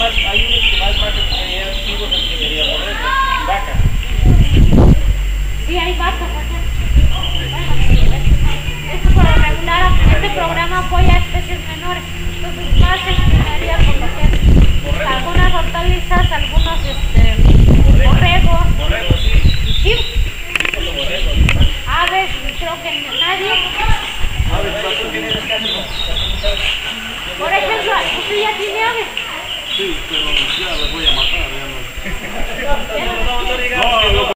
más, hay unos que más, más antiguos del que queríamos ver, vacas. Sí, hay vacas acá. Esto por lo regular, este programa apoya a especies menores, entonces más se generaría con lo que es algunas hortalizas, algunos este, borregos. Borregos, sí. Sí. Aves, creo que nadie. Aves, ¿cuánto tienes este Por ejemplo, usted ya tiene skit eller någon jävel på emaffär igen.